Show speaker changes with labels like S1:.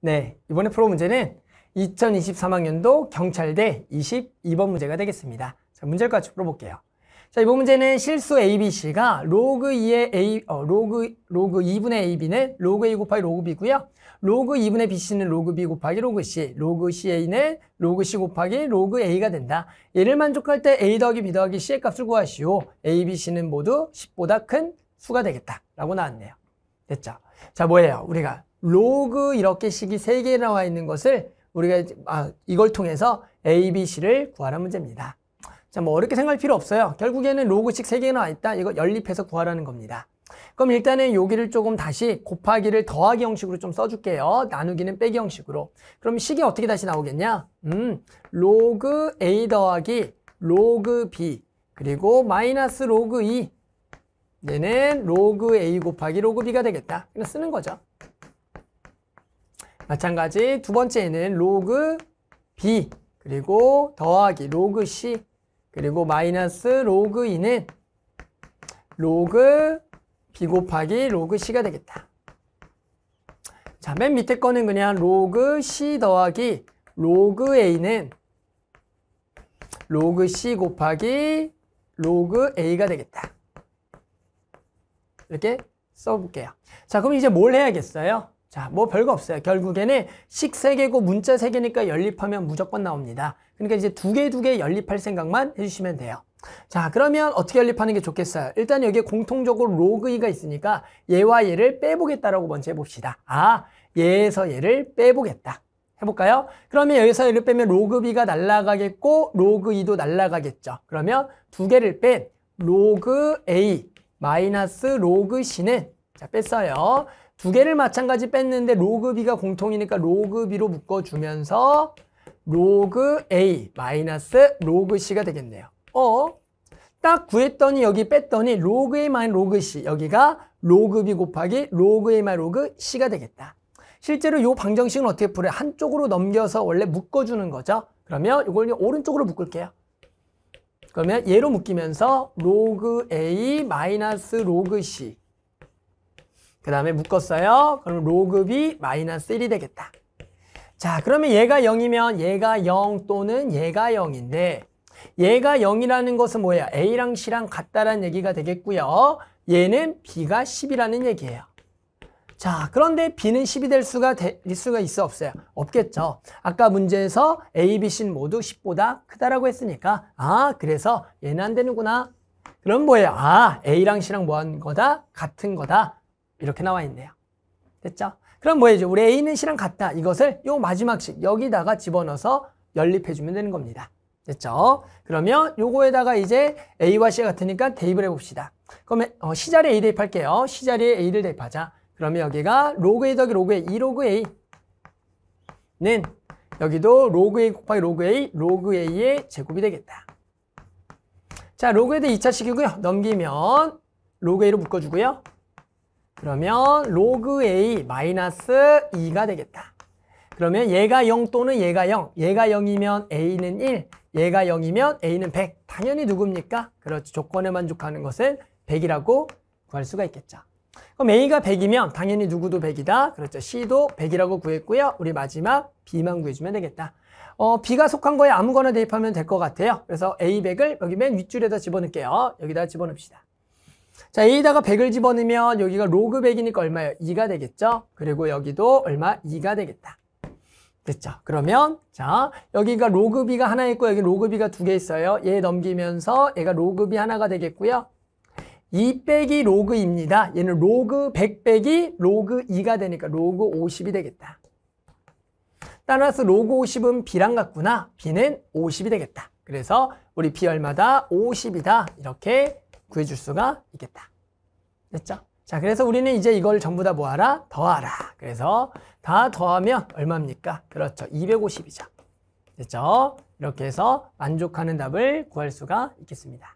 S1: 네, 이번에 풀어 문제는 2023학년도 경찰대 22번 문제가 되겠습니다. 자, 문제를 같이 풀어볼게요. 자, 이번 문제는 실수 ABC가 로그 2의 A, 어, 로그, 로그 2분의 AB는 로그 A 곱하기 로그 B고요. 로그 2분의 BC는 로그 B 곱하기 로그 C, 로그 CA는 로그 C 곱하기 로그 A가 된다. 얘를 만족할 때 A 더하기 B 더하기 C의 값을 구하시오. A, B, C는 모두 10보다 큰 수가 되겠다. 라고 나왔네요. 됐죠? 자, 뭐예요? 우리가 로그 이렇게 식이 3개 나와 있는 것을 우리가 아, 이걸 통해서 A, B, C를 구하라는 문제입니다. 자, 뭐 어렵게 생각할 필요 없어요. 결국에는 로그식 3개 나와 있다. 이거 연립해서 구하라는 겁니다. 그럼 일단은 여기를 조금 다시 곱하기를 더하기 형식으로 좀 써줄게요. 나누기는 빼기 형식으로. 그럼 식이 어떻게 다시 나오겠냐? 음, 로그 A 더하기 로그 B 그리고 마이너스 로그 2 얘는 로그 A 곱하기 로그 B가 되겠다. 그냥 쓰는 거죠. 마찬가지 두 번째는 로그 B 그리고 더하기 로그 C 그리고 마이너스 로그 2는 로그 B 곱하기 로그 C가 되겠다. 자, 맨 밑에 거는 그냥 로그 C 더하기 로그 A는 로그 C 곱하기 로그 A가 되겠다. 이렇게 써볼게요. 자, 그럼 이제 뭘 해야겠어요? 자, 뭐 별거 없어요. 결국에는 식 3개고 문자 3개니까 연립하면 무조건 나옵니다. 그러니까 이제 두 개 두 개 연립할 생각만 해주시면 돼요. 자, 그러면 어떻게 연립하는 게 좋겠어요? 일단 여기에 공통적으로 로그 2가 있으니까 얘와 얘를 빼보겠다라고 먼저 해봅시다. 아, 얘에서 얘를 빼보겠다. 해볼까요? 그러면 여기서 얘를 빼면 로그 b가 날라가겠고 로그 2도 날라가겠죠. 그러면 두 개를 뺀 로그 a 마이너스 로그 c는 자 뺐어요. 두 개를 마찬가지 뺐는데 로그 b가 공통이니까 로그 b로 묶어주면서 로그 a 마이너스 로그 c가 되겠네요. 어? 딱 구했더니 여기 뺐더니 로그 a 마이너스 로그 c 여기가 로그 b 곱하기 로그 a 마이너스 로그 c가 되겠다. 실제로 이 방정식은 어떻게 풀어요? 한쪽으로 넘겨서 원래 묶어주는 거죠. 그러면 이걸 오른쪽으로 묶을게요. 그러면 얘로 묶이면서 로그 a 마이너스 로그 c 그 다음에 묶었어요. 그럼 b 마이너스 1이 되겠다. 자 그러면 얘가 0이면 얘가 0 또는 얘가 0인데 얘가 0이라는 것은 뭐야? a랑 c랑 같다라는 얘기가 되겠고요. 얘는 b가 10이라는 얘기예요. 자, 그런데 B는 10이 될 수가, 될 수가 있어 없어요? 없겠죠. 아까 문제에서 A, B, C는 모두 10보다 크다라고 했으니까 아, 그래서 얘는 안 되는구나. 그럼 뭐예요? 아, A랑 C랑 뭐 한 거다? 같은 거다. 이렇게 나와 있네요. 됐죠? 그럼 뭐예요? 우리 A는 C랑 같다. 이것을 요 마지막 식 여기다가 집어넣어서 연립해주면 되는 겁니다. 됐죠? 그러면 요거에다가 이제 A와 C가 같으니까 대입을 해봅시다. 그러면 어, C 자리에 A 대입할게요. C 자리에 A를 대입하자. 그러면 여기가 로그 A 더하기 로그 A, 2 로그 A는 여기도 로그 A 곱하기 로그 A, 로그 A의 제곱이 되겠다. 자, 로그에 대해 2차식이고요. 넘기면 로그 A로 묶어주고요. 그러면 로그 A 마이너스 2가 되겠다. 그러면 얘가 0 또는 얘가 0. 얘가 0이면 A는 1, 얘가 0이면 A는 100. 당연히 누굽니까? 그렇죠. 조건에 만족하는 것은 100이라고 구할 수가 있겠죠. 그럼 A가 100이면 당연히 누구도 100이다. 그렇죠. C도 100이라고 구했고요. 우리 마지막 B만 구해주면 되겠다. 어, B가 속한 거에 아무거나 대입하면 될 것 같아요. 그래서 A100을 여기 맨 윗줄에다 집어넣을게요. 여기다 집어넣읍시다. 자, A에다가 100을 집어넣으면 여기가 로그 100이니까 얼마예요? 2가 되겠죠? 그리고 여기도 얼마? 2가 되겠다. 됐죠? 그러면 자 여기가 로그 B가 하나 있고 여기 로그 B가 두 개 있어요. 얘 넘기면서 얘가 로그 B 하나가 되겠고요. 2 빼기 로그 2입니다. 얘는 로그 100 빼기 로그 2가 되니까 로그 50이 되겠다. 따라서 로그 50은 B랑 같구나. B는 50이 되겠다. 그래서 우리 B 얼마다? 50이다. 이렇게 구해줄 수가 있겠다. 됐죠? 자, 그래서 우리는 이제 이걸 전부 다 뭐하라? 더하라. 그래서 다 더하면 얼마입니까? 그렇죠. 250이죠. 됐죠? 이렇게 해서 만족하는 답을 구할 수가 있겠습니다.